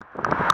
you